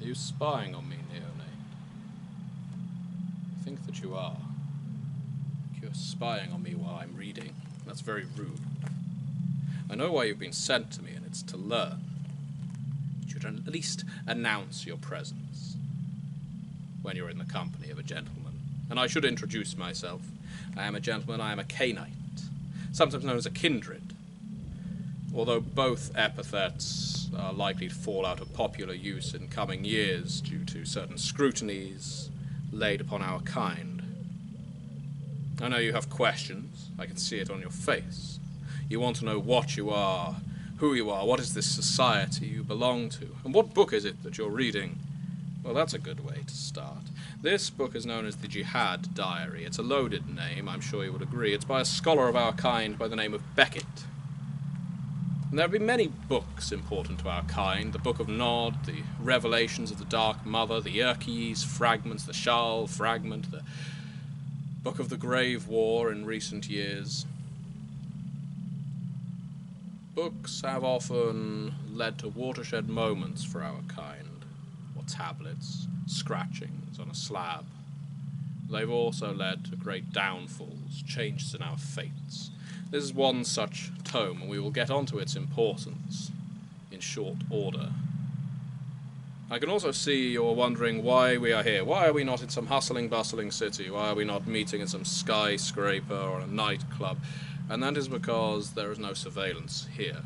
Are you spying on me, Neonate? I think that you are. You're spying on me while I'm reading. That's very rude. I know why you've been sent to me, and it's to learn. You should at least announce your presence when you're in the company of a gentleman. And I should introduce myself. I am a gentleman, I am a Cainite, sometimes known as a kindred. Although both epithets are likely to fall out of popular use in coming years due to certain scrutinies laid upon our kind. I know you have questions, I can see it on your face. You want to know what you are, who you are, what is this society you belong to, and what book is it that you're reading. Well, that's a good way to start. This book is known as the Jyhad Diary. It's a loaded name, I'm sure you would agree. It's by a scholar of our kind by the name of Beckett. And there have been many books important to our kind the Book of Nod, the Revelations of the Dark Mother, the Erciyes Fragments, the Shal Fragment, the Book of the Grave War in recent years. Books have often led to watershed moments for our kind, or tablets, scratchings on a slab. They've also led to great downfalls, changes in our fates. This is one such tome, and we will get onto its importance in short order. I can also see you're wondering why we are here. Why are we not in some hustling, bustling city? Why are we not meeting in some skyscraper or a nightclub? And that is because there is no surveillance here.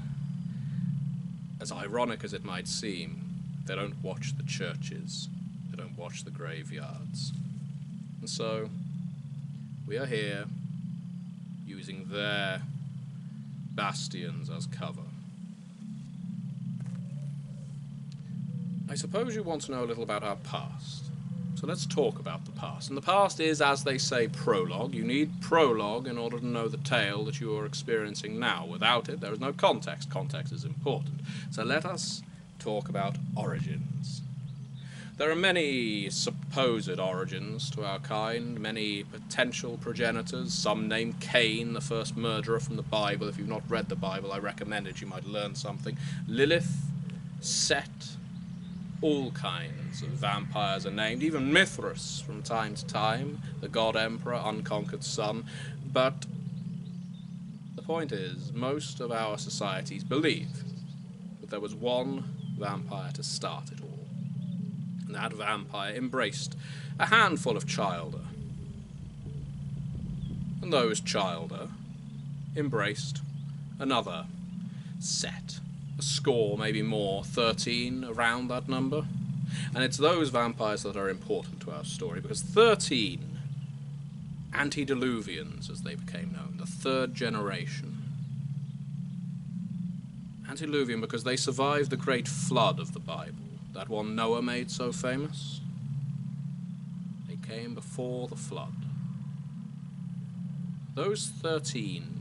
As ironic as it might seem, they don't watch the churches, they don't watch the graveyards. And so, we are here using their bastions as cover. I suppose you want to know a little about our past. So let's talk about the past. And the past is, as they say, prologue. You need prologue in order to know the tale that you are experiencing now. Without it, there is no context. Context is important. So let us talk about origins. There are many supposed origins to our kind, many potential progenitors. Some name Cain, the first murderer from the Bible. If you've not read the Bible, I recommend it. You might learn something. Lilith, Set, all kinds of vampires are named, even Mithras from time to time, the god emperor, unconquered sun. But the point is, most of our societies believe that there was one vampire to start it all. That vampire embraced a handful of childer. And those childer embraced another set a score, maybe more, 13 around that number. And it's those vampires that are important to our story because 13 antediluvians, as they became known, the third generation. Antediluvian because they survived the great flood of the Bible, that one Noah made so famous. They came before the flood. Those 13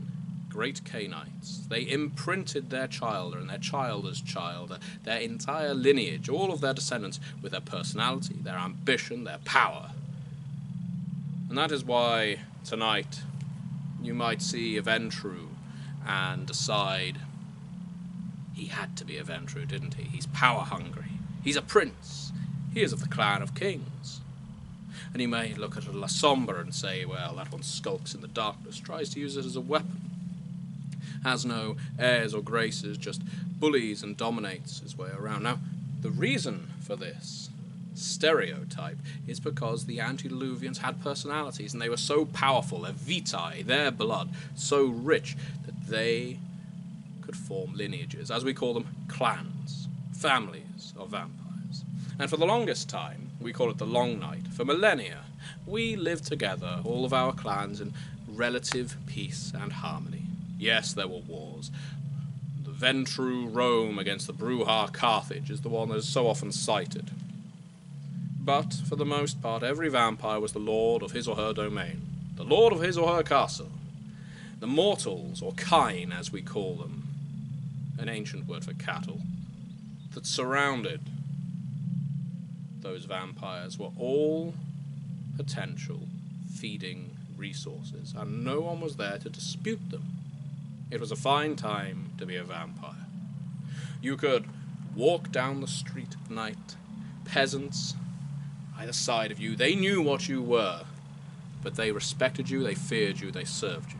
great Cainites. They imprinted their child and their child's child, their entire lineage, all of their descendants, with their personality, their ambition, their power. And that is why tonight you might see a Ventrue and decide he had to be a Ventrue, didn't he? He's power hungry. He's a prince. He is of the clan of kings. And he may look at a La Sombra and say, well, that one skulks in the darkness, tries to use it as a weapon has no airs or graces, just bullies and dominates his way around. Now, the reason for this stereotype is because the antediluvians had personalities and they were so powerful, their vitae, their blood, so rich that they could form lineages, as we call them clans, families of vampires. And for the longest time, we call it the Long Night, for millennia, we lived together, all of our clans, in relative peace and harmony. Yes, there were wars. The Ventrue Rome against the Brujah Carthage is the one that is so often cited. But, for the most part, every vampire was the lord of his or her domain, the lord of his or her castle. The mortals, or kine as we call them, an ancient word for cattle, that surrounded those vampires were all potential feeding resources, and no one was there to dispute them. It was a fine time to be a vampire. You could walk down the street at night, peasants, either side of you, they knew what you were, but they respected you, they feared you, they served you.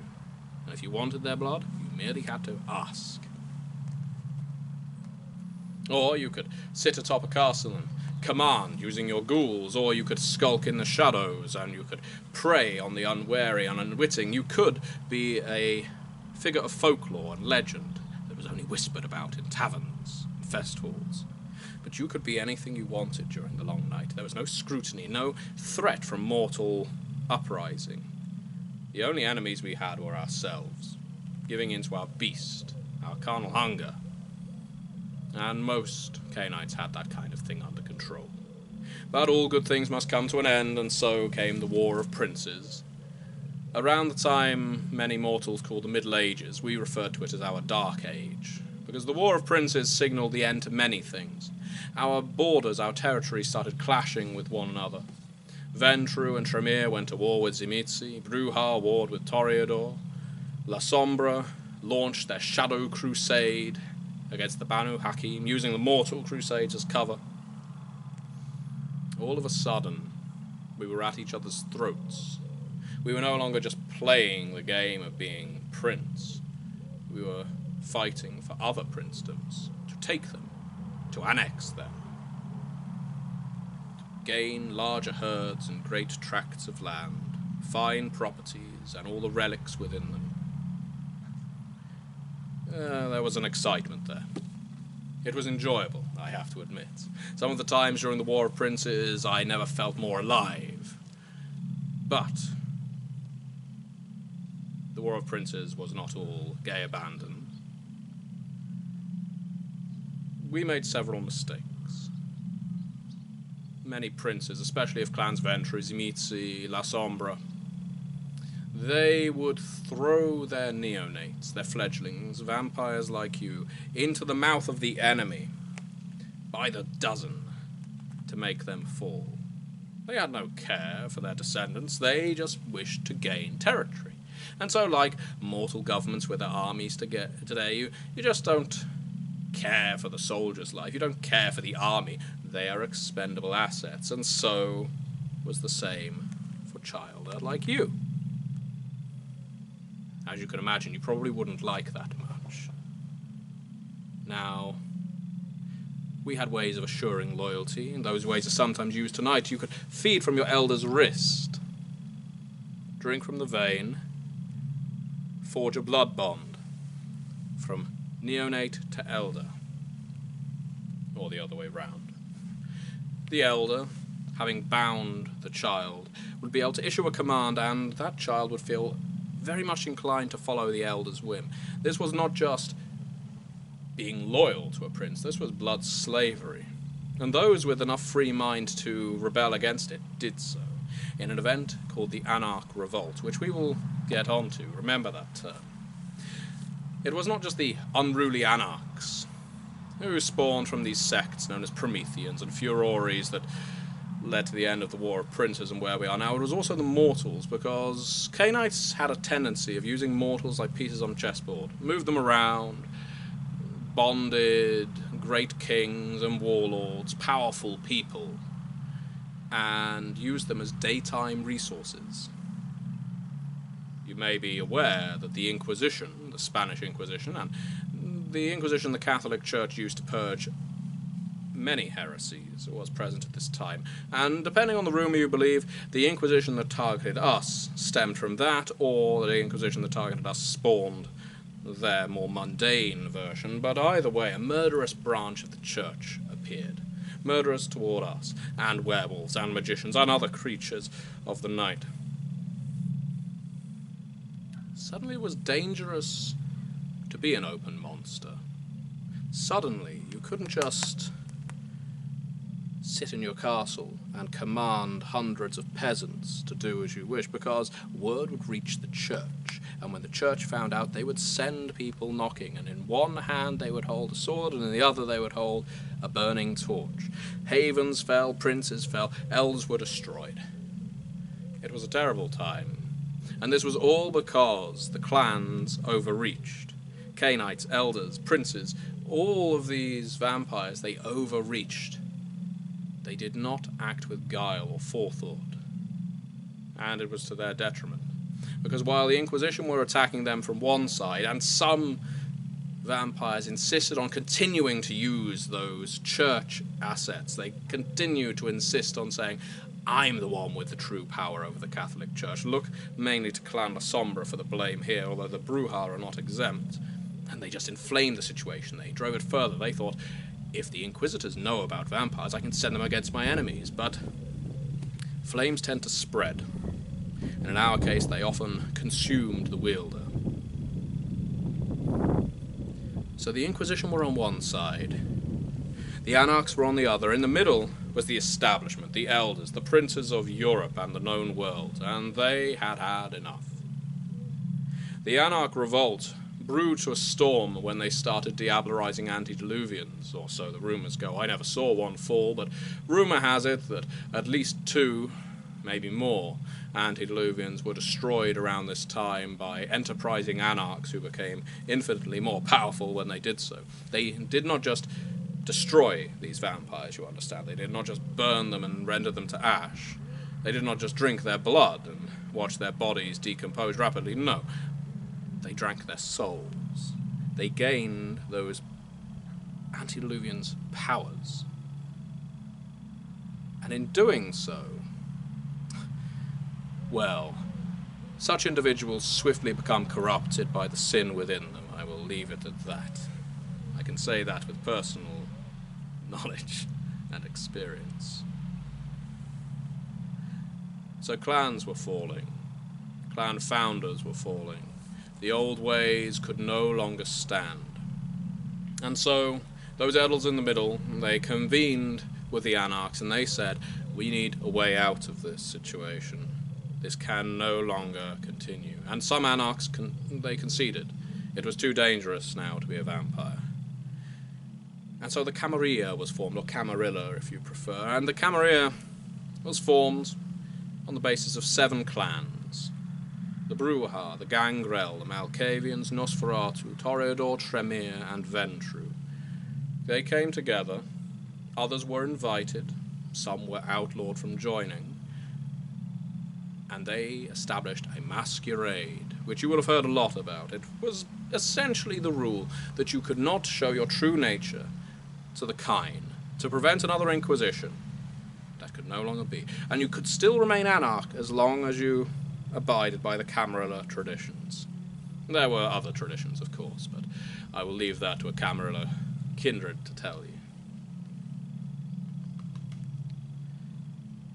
And if you wanted their blood, you merely had to ask. Or you could sit atop a castle and command using your ghouls, or you could skulk in the shadows and you could prey on the unwary and unwitting. You could be a figure of folklore and legend that was only whispered about in taverns and fest halls. But you could be anything you wanted during the long night. There was no scrutiny, no threat from mortal uprising. The only enemies we had were ourselves, giving in to our beast, our carnal hunger. And most Cainites had that kind of thing under control. But all good things must come to an end, and so came the War of Princes. Around the time many mortals call the Middle Ages, we referred to it as our Dark Age, because the War of Princes signaled the end to many things. Our borders, our territories started clashing with one another. Ventrue and Tremere went to war with Tzimisce, Brujah warred with Toreador, La Sombra launched their Shadow Crusade against the Banu Haqim, using the Mortal Crusades as cover. All of a sudden, we were at each other's throats. We were no longer just playing the game of being prince. We were fighting for other princedoms, to take them, to annex them, to gain larger herds and great tracts of land, fine properties, and all the relics within them. Uh, there was an excitement there. It was enjoyable, I have to admit. Some of the times during the War of Princes, I never felt more alive. But the War of Princes was not all gay abandon. We made several mistakes. Many princes, especially of clans Ventrue, Tzimisce, La Sombra, they would throw their neonates, their fledglings, vampires like you, into the mouth of the enemy by the dozen to make them fall. They had no care for their descendants, they just wished to gain territory. And so, like mortal governments with their armies to get today, you, you just don't care for the soldier's life, you don't care for the army. They are expendable assets, and so was the same for Childer uh, like you. As you can imagine, you probably wouldn't like that much. Now, we had ways of assuring loyalty, and those ways are sometimes used tonight. You could feed from your elder's wrist, drink from the vein, forge a blood bond from neonate to elder, or the other way round. The elder, having bound the child, would be able to issue a command, and that child would feel very much inclined to follow the elder's whim. This was not just being loyal to a prince, this was blood slavery. And those with enough free mind to rebel against it did so in an event called the Anarch Revolt, which we will get onto. Remember that term. It was not just the unruly anarchs who spawned from these sects known as Prometheans and Furores that led to the end of the War of Princes and where we are now. It was also the mortals, because Cainites had a tendency of using mortals like pieces on a chessboard, move them around, bonded great kings and warlords, powerful people, and used them as daytime resources. You may be aware that the Inquisition, the Spanish Inquisition, and the Inquisition the Catholic Church used to purge many heresies was present at this time, and depending on the rumor you believe, the Inquisition that targeted us stemmed from that, or the Inquisition that targeted us spawned their more mundane version, but either way, a murderous branch of the church appeared. Murderous toward us, and werewolves, and magicians, and other creatures of the night. Suddenly it was dangerous to be an open monster. Suddenly, you couldn't just sit in your castle and command hundreds of peasants to do as you wish, because word would reach the church, and when the church found out, they would send people knocking, and in one hand they would hold a sword, and in the other they would hold a burning torch. Havens fell, princes fell, elders were destroyed. It was a terrible time, and this was all because the clans overreached. Cainites, elders, princes, all of these vampires, they overreached they did not act with guile or forethought. And it was to their detriment. Because while the Inquisition were attacking them from one side, and some vampires insisted on continuing to use those church assets, they continued to insist on saying, I'm the one with the true power over the Catholic Church. Look mainly to Clan La Sombra for the blame here, although the Brujah are not exempt. And they just inflamed the situation. They drove it further. They thought, if the Inquisitors know about vampires, I can send them against my enemies. But flames tend to spread. And in our case, they often consumed the wielder. So the Inquisition were on one side, the Anarchs were on the other. In the middle was the establishment, the elders, the princes of Europe and the known world, and they had had enough. The Anarch revolt brewed to a storm when they started diablerizing antediluvians, or so the rumors go. I never saw one fall, but rumor has it that at least two, maybe more, antediluvians were destroyed around this time by enterprising anarchs who became infinitely more powerful when they did so. They did not just destroy these vampires, you understand. They did not just burn them and render them to ash. They did not just drink their blood and watch their bodies decompose rapidly. No. They drank their souls. They gained those antediluvians' powers. And in doing so, well, such individuals swiftly become corrupted by the sin within them. I will leave it at that. I can say that with personal knowledge and experience. So clans were falling, clan founders were falling, the old ways could no longer stand. And so, those elders in the middle, they convened with the anarchs and they said, We need a way out of this situation. This can no longer continue. And some anarchs, con- they conceded. It was too dangerous now to be a vampire. And so the Camarilla was formed, or Camarilla if you prefer, and the Camarilla was formed on the basis of seven clans the Brujah, the Gangrel, the Malkavians, Nosferatu, Toreador, Tremere, and Ventrue. They came together, others were invited, some were outlawed from joining, and they established a masquerade, which you will have heard a lot about. It was essentially the rule that you could not show your true nature to the kine to prevent another inquisition. That could no longer be. And you could still remain anarch as long as you abided by the Camarilla traditions. There were other traditions, of course, but I will leave that to a Camarilla kindred to tell you.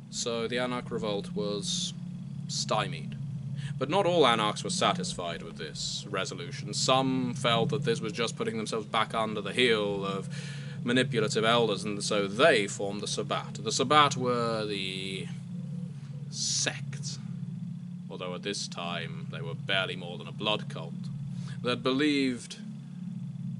So the Anarch revolt was stymied. But not all anarchs were satisfied with this resolution. Some felt that this was just putting themselves back under the heel of manipulative elders, and so they formed the Sabbat. The Sabbat were the sect, although at this time they were barely more than a blood cult, that believed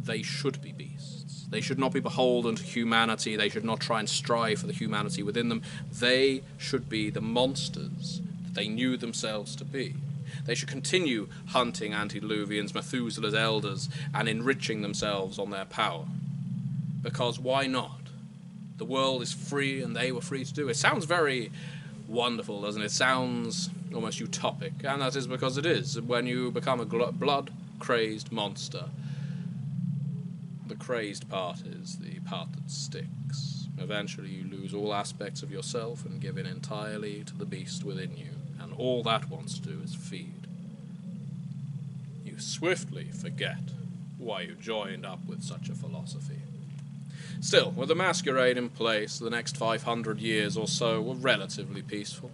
they should be beasts. They should not be beholden to humanity. They should not try and strive for the humanity within them. They should be the monsters that they knew themselves to be. They should continue hunting antediluvians, Methuselah's elders, and enriching themselves on their power because why not? The world is free and they were free to do it. Sounds very wonderful, doesn't it? it sounds almost utopic, and that is because it is. When you become a gl- blood crazed monster, the crazed part is the part that sticks. Eventually, you lose all aspects of yourself and give in entirely to the beast within you, and all that wants to do is feed. You swiftly forget why you joined up with such a philosophy. Still, with the masquerade in place, the next 500 years or so were relatively peaceful.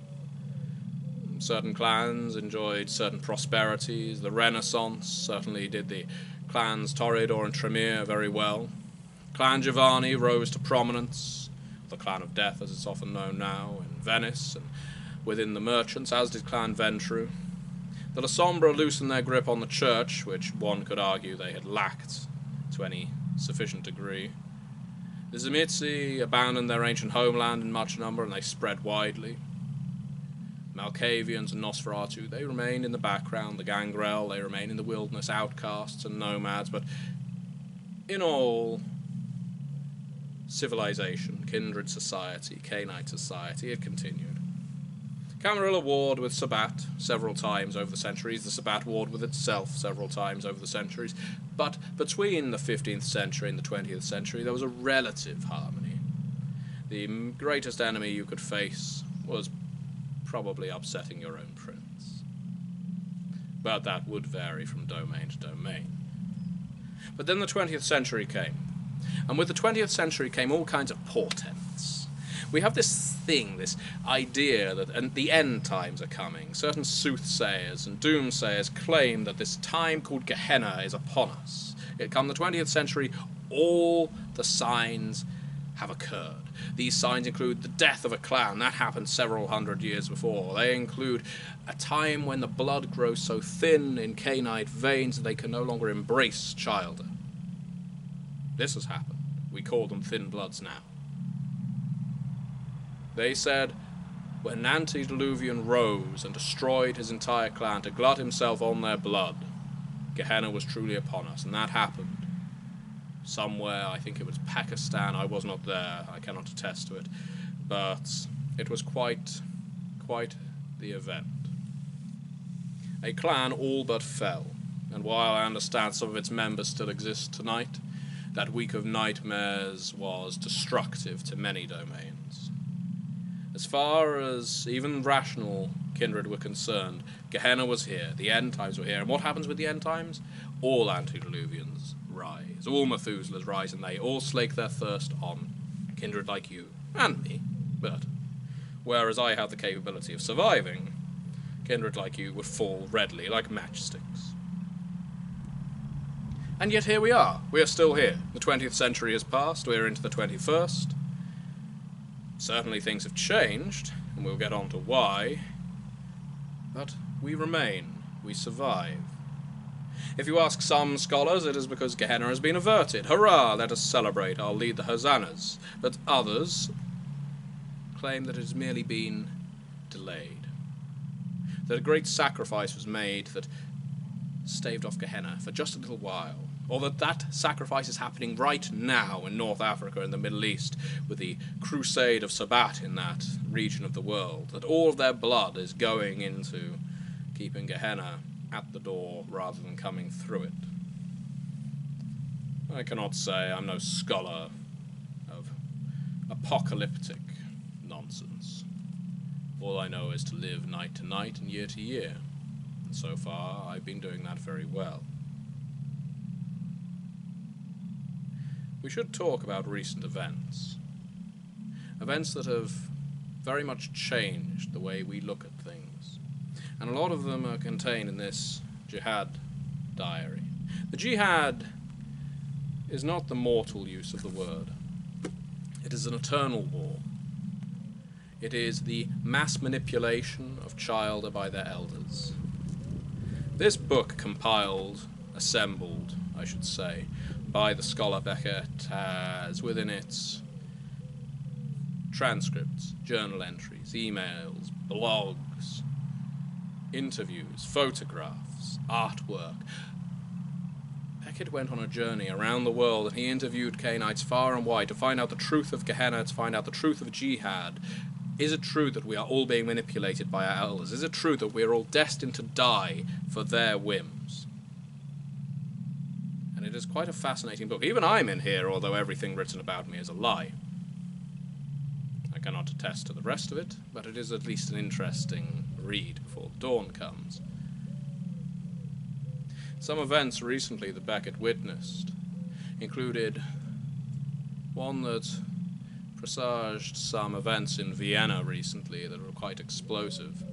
Certain clans enjoyed certain prosperities. The Renaissance certainly did the clans Toreador and Tremere very well. Clan Giovanni rose to prominence, the Clan of Death as it's often known now, in Venice and within the merchants, as did Clan Ventrue. The La Sombra loosened their grip on the church, which one could argue they had lacked to any sufficient degree. The Tzimisce abandoned their ancient homeland in much number and they spread widely. Malkavians and Nosferatu, they remain in the background, the Gangrel, they remain in the wilderness, outcasts and nomads, but in all, civilization, kindred society, Cainite society, it continued. Camarilla warred with Sabbat several times over the centuries, the Sabbat warred with itself several times over the centuries, but between the 15th century and the 20th century there was a relative harmony. The greatest enemy you could face was probably upsetting your own prince. But that would vary from domain to domain. But then the 20th century came, and with the 20th century came all kinds of portents. We have this thing, this idea that and the end times are coming. Certain soothsayers and doomsayers claim that this time called Gehenna is upon us. It come the 20th century, all the signs have occurred. These signs include the death of a clan, that happened several hundred years before. They include a time when the blood grows so thin in Cainite veins that they can no longer embrace childhood. This has happened. We call them thin bloods now. They said, when an Antediluvian rose and destroyed his entire clan to glut himself on their blood, Gehenna was truly upon us, and that happened. Somewhere, I think it was Pakistan, I was not there, I cannot attest to it, but it was quite, quite the event. A clan all but fell, and while I understand some of its members still exist tonight, that week of nightmares was destructive to many domains. As far as even rational kindred were concerned, Gehenna was here, the end times were here, and what happens with the end times? All antediluvians rise, all Methuselahs rise, and they all slake their thirst on kindred like you and me. But whereas I have the capability of surviving, kindred like you would fall readily like matchsticks. And yet here we are. We are still here. The 20th century has passed. We're into the 21st. Certainly things have changed, and we'll get on to why. But we remain. We survive. If you ask some scholars, it is because Gehenna has been averted. Hurrah! Let us celebrate. I'll lead the hosannas. But others claim that it has merely been delayed. That a great sacrifice was made that staved off Gehenna for just a little while, or that that sacrifice is happening right now in North Africa and the Middle East with the crusade of Sabbat in that region of the world, that all of their blood is going into keeping Gehenna at the door rather than coming through it. I cannot say I'm no scholar of apocalyptic nonsense. All I know is to live night to night and year to year. And so far, I've been doing that very well. We should talk about recent events. Events that have very much changed the way we look at. And a lot of them are contained in this Jyhad diary. The Jyhad is not the mortal use of the word, it is an eternal war. It is the mass manipulation of child by their elders. This book, compiled, assembled, I should say, by the scholar Beckett, has within its transcripts, journal entries, emails, blogs, interviews, photographs, artwork. Beckett went on a journey around the world and he interviewed Cainites far and wide to find out the truth of Gehenna, to find out the truth of Jyhad, is it true that we are all being manipulated by our elders? Is it true that we are all destined to die for their whims? And it is quite a fascinating book. Even I'm in here, although everything written about me is a lie. Cannot attest to the rest of it, but it is at least an interesting read before dawn comes. Some events recently that Beckett witnessed included one that presaged some events in Vienna recently that were quite explosive.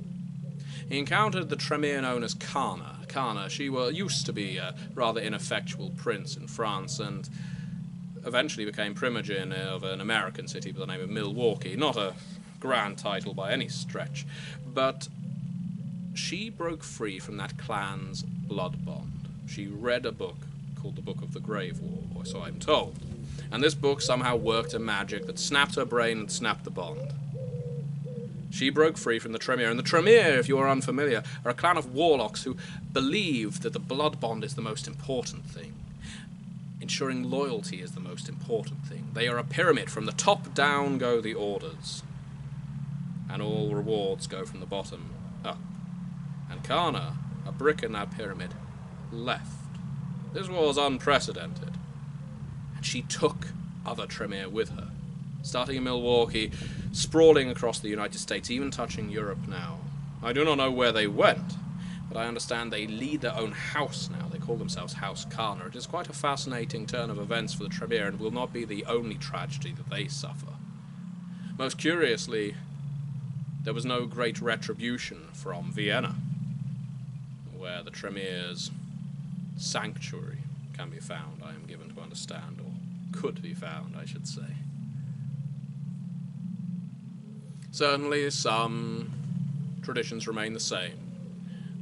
He encountered the Tremere known as Carna. Carna, she were, used to be a rather ineffectual prince in France and eventually became Primogen of an American city by the name of Milwaukee. Not a grand title by any stretch, but she broke free from that clan's blood bond. She read a book called the Book of the Grave War, or so I'm told and this book somehow worked a magic that snapped her brain and snapped the bond. She broke free from the Tremere, and the Tremere, if you are unfamiliar, are a clan of warlocks who believe that the blood bond is the most important thing. Ensuring loyalty is the most important thing. They are a pyramid. From the top down go the orders, and all rewards go from the bottom up. And Carna, a brick in that pyramid, left. This was unprecedented. And she took other Tremere with her, starting in Milwaukee, sprawling across the United States, even touching Europe now. I do not know where they went, but I understand they lead their own house now. They call themselves House Carna. It is quite a fascinating turn of events for the Tremere and will not be the only tragedy that they suffer. Most curiously, there was no great retribution from Vienna, where the Tremere's sanctuary can be found, I am given to understand, or could be found, I should say. Certainly, some traditions remain the same.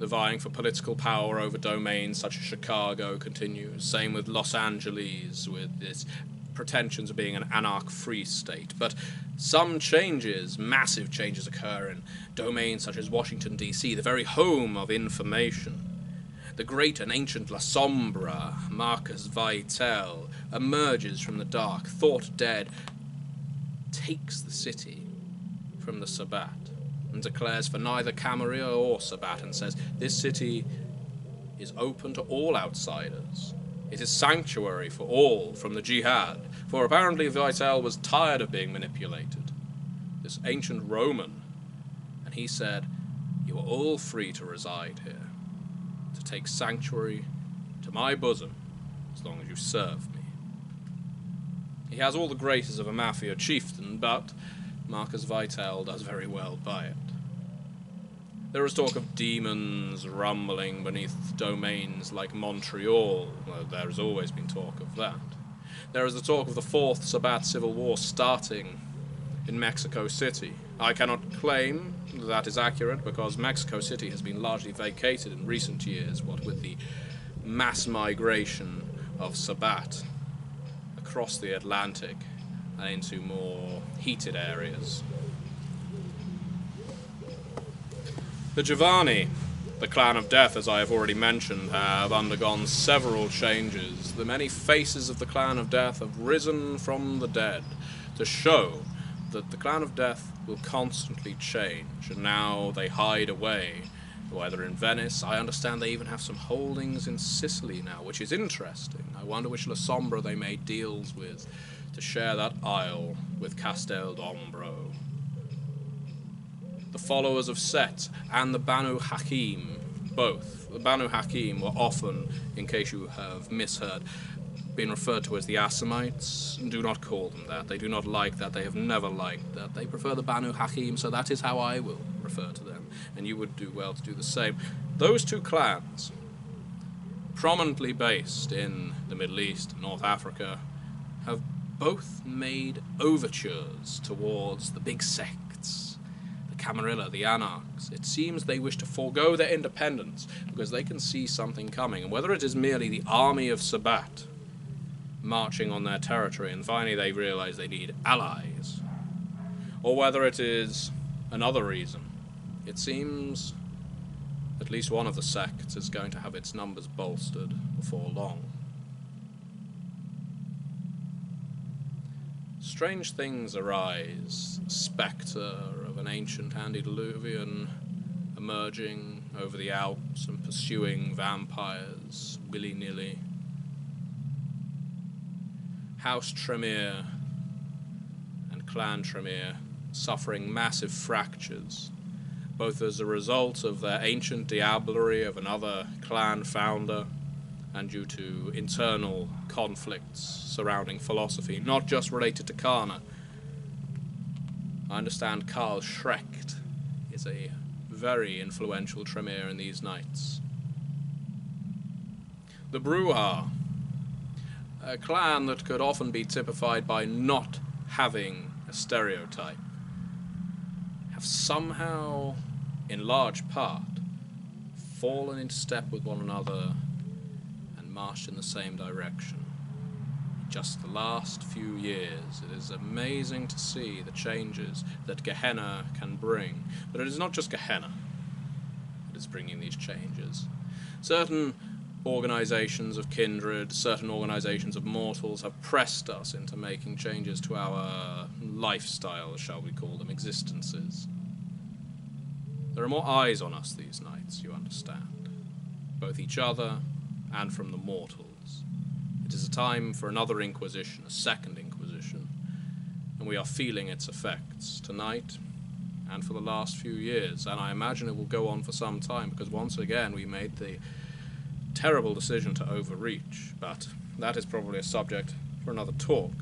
The vying for political power over domains such as Chicago continues. Same with Los Angeles, with its pretensions of being an anarch free state. But some changes, massive changes, occur in domains such as Washington, D.C., the very home of information. The great and ancient La Sombra, Marcus Vitel, emerges from the dark, thought dead, takes the city from the Sabbat, and declares for neither Camarilla or Sabbat, and says, This city is open to all outsiders. It is sanctuary for all from the Jyhad, for apparently Vitel was tired of being manipulated. This ancient Roman, and he said, You are all free to reside here, to take sanctuary to my bosom, as long as you serve me. He has all the graces of a mafia chieftain, but Marcus Vitel does very well by it. There is talk of demons rumbling beneath domains like Montreal. There has always been talk of that. There is the talk of the Fourth Sabbat Civil War starting in Mexico City. I cannot claim that is accurate because Mexico City has been largely vacated in recent years, what with the mass migration of Sabbat across the Atlantic and into more heated areas. The Giovanni, the clan of death, as I have already mentioned, have undergone several changes. The many faces of the clan of death have risen from the dead to show that the clan of death will constantly change, and now they hide away, whether in Venice. I understand they even have some holdings in Sicily now, which is interesting. I wonder which La Sombra they made deals with to share that isle with Castel d'Ombro the followers of Set and the Banu Haqim, both. The Banu Haqim were often, in case you have misheard, been referred to as the Assamites. Do not call them that. They do not like that. They have never liked that. They prefer the Banu Haqim, so that is how I will refer to them. And you would do well to do the same. Those two clans, prominently based in the Middle East, North Africa, have both made overtures towards the big sects the Camarilla, the Anarchs. It seems they wish to forego their independence because they can see something coming, and whether it is merely the army of Sabbat marching on their territory and finally they realize they need allies, or whether it is another reason, it seems at least one of the sects is going to have its numbers bolstered before long. Strange things arise. Spectre of an ancient antediluvian emerging over the Alps and pursuing vampires willy nilly. House Tremere and Clan Tremere suffering massive fractures, both as a result of their ancient diablerie of another clan founder and due to internal conflicts surrounding philosophy, not just related to Carna. I understand Karl Schrekt is a very influential Tremere in these nights. The Brujah, a clan that could often be typified by not having a stereotype, have somehow, in large part, fallen into step with one another marched in the same direction. Just the last few years, it is amazing to see the changes that Gehenna can bring. But it is not just Gehenna that is bringing these changes. Certain organizations of kindred, certain organizations of mortals have pressed us into making changes to our lifestyle, shall we call them, existences. There are more eyes on us these nights, you understand, both each other and from the mortals. It is a time for another Inquisition, a second Inquisition, and we are feeling its effects tonight and for the last few years, and I imagine it will go on for some time because once again we made the terrible decision to overreach, but that is probably a subject for another talk.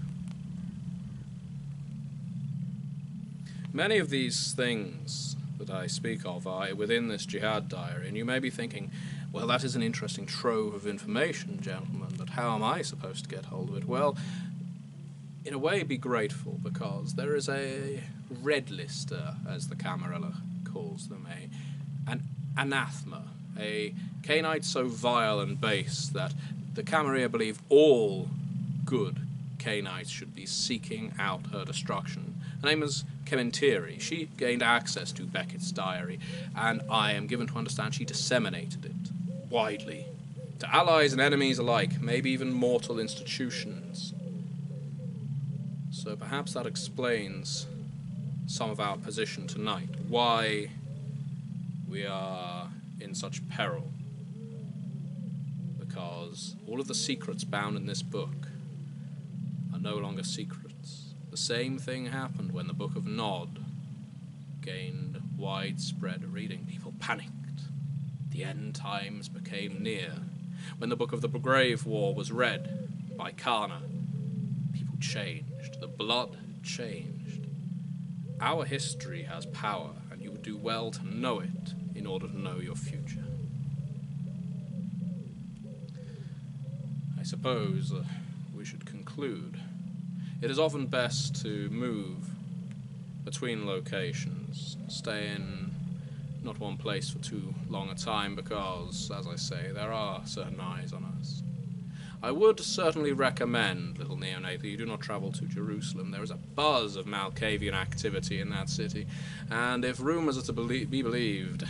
Many of these things that I speak of are within this Jyhad diary, and you may be thinking, well, that is an interesting trove of information, gentlemen, but how am I supposed to get hold of it? Well, in a way, be grateful because there is a red lister, as the Camarilla calls them, a, an anathema a Cainite so vile and base that the Camarilla believe all good Cainites should be seeking out her destruction. Her name is Kemintiri. She gained access to Beckett's diary, and I am given to understand she disseminated it widely to allies and enemies alike, maybe even mortal institutions. So perhaps that explains some of our position tonight. Why we are in such peril. Because all of the secrets bound in this book are no longer secrets. The same thing happened when the Book of Nod gained widespread reading. People panicked. The end times became near. When the Book of the Grave War was read by Carna, people changed. The blood changed. Our history has power, and you would do well to know it in order to know your future. I suppose uh, we should conclude. It is often best to move between locations, stay in not one place for too long a time because, as I say, there are certain eyes on us. I would certainly recommend, little neonate, that you do not travel to Jerusalem. There is a buzz of Malkavian activity in that city, and if rumors are to be believed,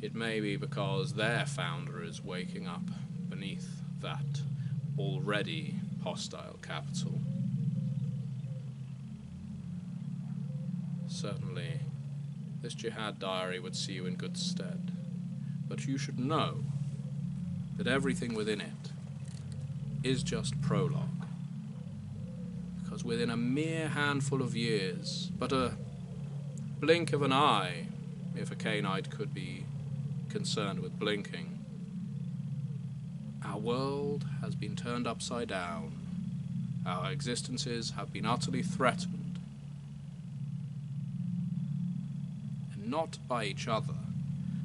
it may be because their founder is waking up beneath that already hostile capital. Certainly, this Jyhad diary would see you in good stead, but you should know that everything within it is just prologue. Because within a mere handful of years, but a blink of an eye, if a Cainite could be concerned with blinking. Our world has been turned upside down. Our existences have been utterly threatened. And not by each other,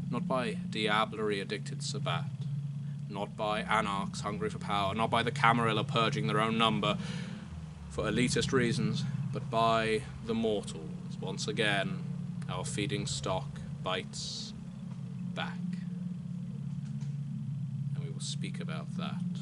not by diablerie addicted Sabbat, not by anarchs hungry for power, not by the Camarilla purging their own number for elitist reasons, but by the mortals. Once again, our feeding stock bites back. And we will speak about that